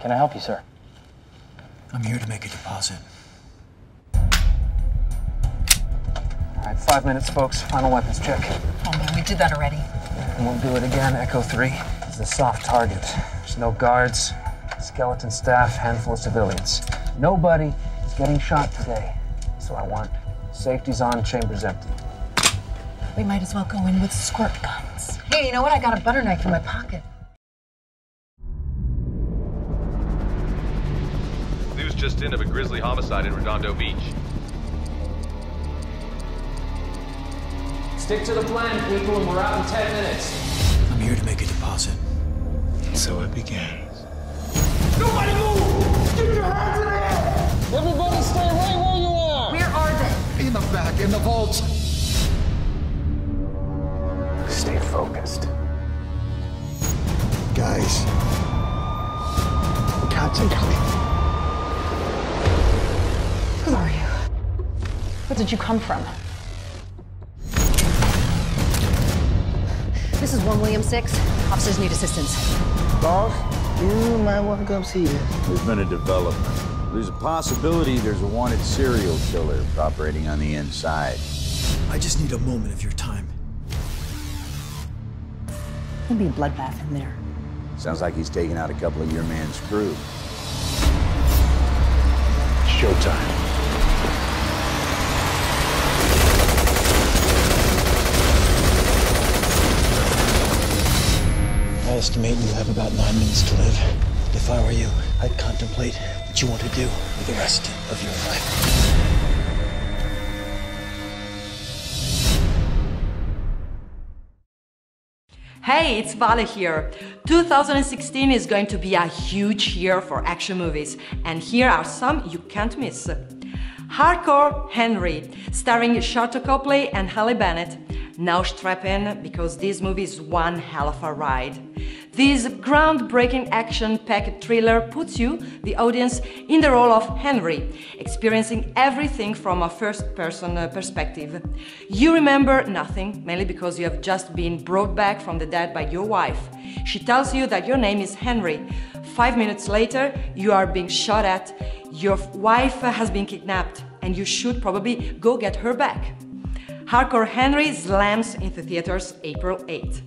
Can I help you, sir? I'm here to make a deposit. All right, five minutes, folks. Final weapons check. Oh man, we did that already. And we'll do it again. Echo 3 is a soft target. There's no guards, skeleton staff, handful of civilians. Nobody is getting shot today. So I want safety's on, chambers empty. We might as well go in with squirt guns. Hey, you know what? I got a butter knife in my pocket. Just in of a grisly homicide in Redondo Beach. Stick to the plan, people, and we're out in 10 minutes. I'm here to make a deposit. So it begins. Nobody move! Keep your hands in the air! Everybody stay right where you are! Where are they? In the back, in the vault. Stay focused. Guys. The cops incoming. Who did you come from? This is 1 William 6. Officers need assistance. Boss, you might want to come see this. There's been a development. There's a possibility there's a wanted serial killer operating on the inside. I just need a moment of your time. There'll be a bloodbath in there. Sounds like he's taking out a couple of your man's crew. Showtime. Estimate you have about nine minutes to live. If I were you, I'd contemplate what you want to do with the rest of your life. Hey, it's Vale here. 2016 is going to be a huge year for action movies, and here are some you can't miss. Hardcore Henry, starring Sharlto Copley and Haley Bennett. Now strap in because this movie is one hell of a ride. This groundbreaking action-packed thriller puts you, the audience, in the role of Henry, experiencing everything from a first-person uh, perspective. You remember nothing, mainly because you have just been brought back from the dead by your wife. She tells you that your name is Henry. Five minutes later, you are being shot at. Your wife has been kidnapped, and you should probably go get her back. Hardcore Henry slams into theaters April 8.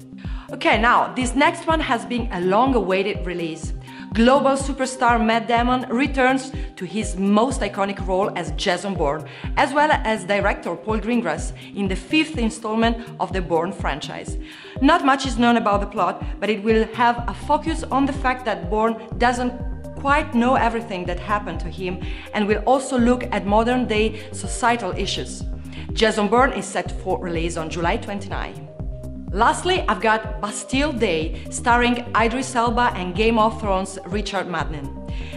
Okay, now, this next one has been a long-awaited release. Global superstar Matt Damon returns to his most iconic role as Jason Bourne, as well as director Paul Greengrass in the fifth installment of the Bourne franchise. Not much is known about the plot, but it will have a focus on the fact that Bourne doesn't quite know everything that happened to him and will also look at modern day societal issues. Jason Bourne is set for release on July 29. Lastly, I've got Bastille Day, starring Idris Elba and Game of Thrones Richard Madden.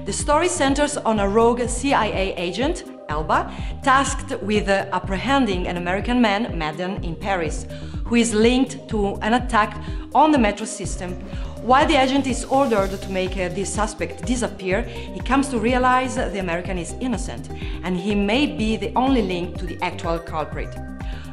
The story centers on a rogue CIA agent, Elba, tasked with uh, apprehending an American man, Madden, in Paris, who is linked to an attack on the metro system. While the agent is ordered to make uh, this suspect disappear, he comes to realize the American is innocent, and he may be the only link to the actual culprit.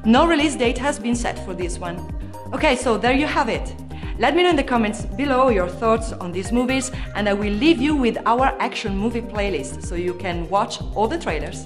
No release date has been set for this one. Okay, so there you have it. Let me know in the comments below your thoughts on these movies and I will leave you with our action movie playlist so you can watch all the trailers.